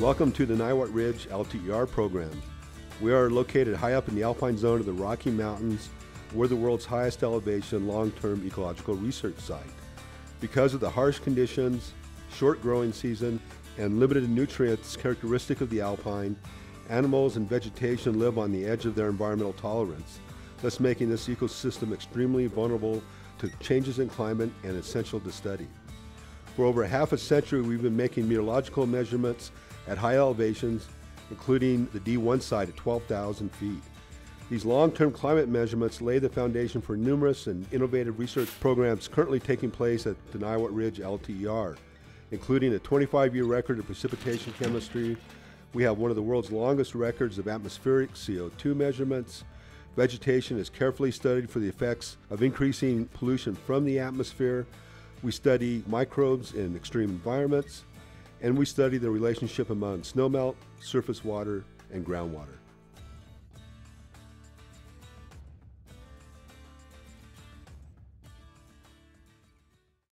Welcome to the Niwot Ridge LTER program. We are located high up in the alpine zone of the Rocky Mountains. We're the world's highest elevation long-term ecological research site. Because of the harsh conditions, short growing season, and limited nutrients characteristic of the alpine, animals and vegetation live on the edge of their environmental tolerance, thus making this ecosystem extremely vulnerable to changes in climate and essential to study. For over half a century, we've been making meteorological measurements at high elevations, including the D1 site at 12,000 feet. These long-term climate measurements lay the foundation for numerous and innovative research programs currently taking place at the Niwot Ridge LTER, including a 25-year record of precipitation chemistry. We have one of the world's longest records of atmospheric CO2 measurements. Vegetation is carefully studied for the effects of increasing pollution from the atmosphere. We study microbes in extreme environments and we study the relationship among snowmelt, surface water, and groundwater.